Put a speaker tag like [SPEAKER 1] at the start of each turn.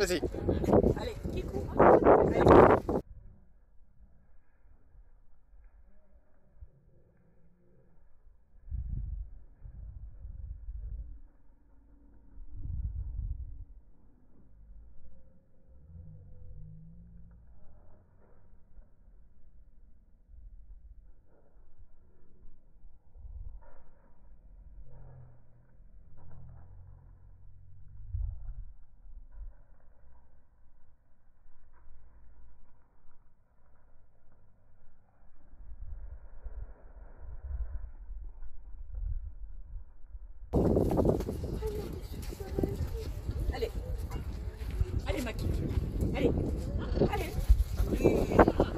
[SPEAKER 1] Vas-y.
[SPEAKER 2] Allez, court Allez. Allez. Allez, Maki. Allez. Allez.